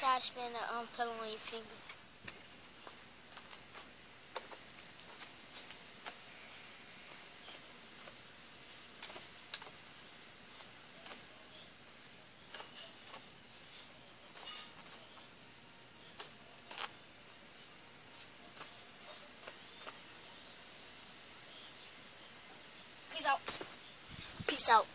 side spin the um, pillow on your finger. Peace out. Peace out.